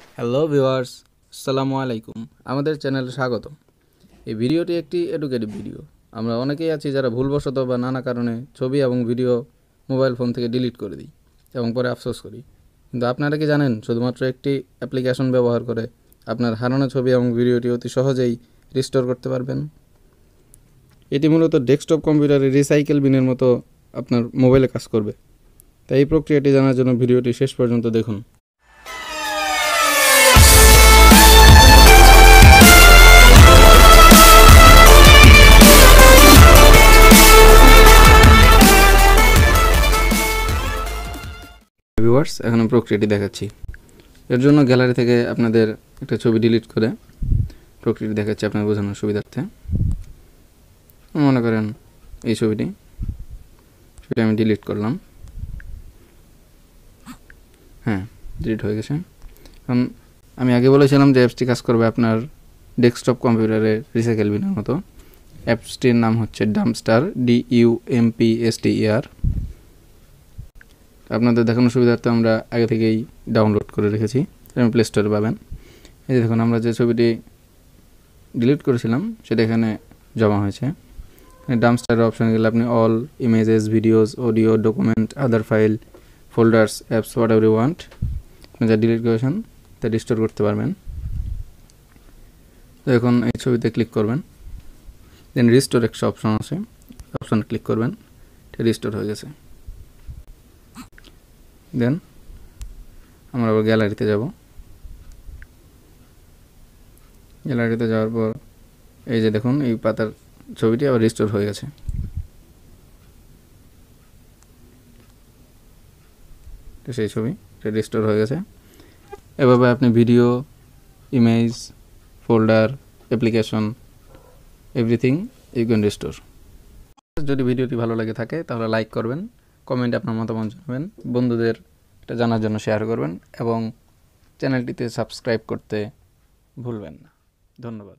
Hello viewers আসসালামু আলাইকুম আমাদের চ্যানেলে স্বাগত এই ভিডিওটি একটি এডুকেটিভ ভিডিও আমরা অনেকেই আছি যারা ভুলবশত বা নানা কারণে ছবি এবং ভিডিও মোবাইল ফোন থেকে ডিলিট করে দিই এবং পরে আফসোস করি। কিন্তু আপনারা কি জানেন, শুধুমাত্র একটি অ্যাপ্লিকেশন ব্যবহার করে আপনার হারানো ছবি এবং ভিডিওটি অতি সহজেই রিস্টোর করতে পারবেন? এটি মূলত ডেস্কটপ কম্পিউটারে রিসাইকেল বিনের মতো আপনার মোবাইলে কাজ করবে। তাই এই প্রক্রিয়াটি জানার জন্য ভিডিওটি শেষ পর্যন্ত দেখুন। ভিউয়ার্স এখন আমি প্রক্রিয়াটি দেখাচ্ছি। এর জন্য গ্যালারি থেকে আপনাদের একটা ছবি ডিলিট করে প্রক্রিয়াটি দেখাচ্ছি আপনার বোঝানোর সুবিধার্থে। মনে করেন এই ছবিটি, সেটা আমি ডিলিট করলাম। হ্যাঁ ডিলিট হয়ে গেছে। এখন আমি আগে বলেছিলাম যে অ্যাপসটি কাজ করবে আপনার ডেস্কটপ কম্পিউটারে রিসাইকেল বিনের মতো। অ্যাপসটির নাম হচ্ছে Dumpster D U M P S T R আপনাদের দেখানোর সুবিধার্থে আমরা আগে থেকেই ডাউনলোড করে রেখেছি। এবং প্লে স্টোরে পাবেন। এই যে দেখুন, আমরা যে ছবিটি ডিলিট করেছিলাম, সেটা এখানে জমা হয়েছে। ডামস্টারের অপশানে গেলে আপনি all images videos audio document other file folders apps whatever want আপনি যা ডিলিট করেছেন, তা রিস্টোর করতে পারবেন। তো এখন এই ছবিতে ক্লিক করবেন। দেন রিস্টোর একটা অপশন আছে। অপশানে ক্লিক করবেন। এটা রিস্টোর হয়ে গেছে। দেন। আমরা আবার গ্যালারিতে যাব। গ্যালারিতে যাওয়ার পর এই যে দেখুন, এই পাতার ছবিটি আবার রিস্টোর হয়ে গেছে। সেই ছবি, এটা রিস্টোর হয়ে গেছে। এভাবে আপনি video image folder application everything you can restore যদি ভিডিওটি ভালো লাগে থাকে, তাহলে লাইক করবেন কমেন্টে আপনার মতামত জানাবেন। বন্ধুদের এটা জানার জন্য শেয়ার করবেন এবং চ্যানেলটিতে সাবস্ক্রাইব করতে ভুলবেন না। ধন্যবাদ।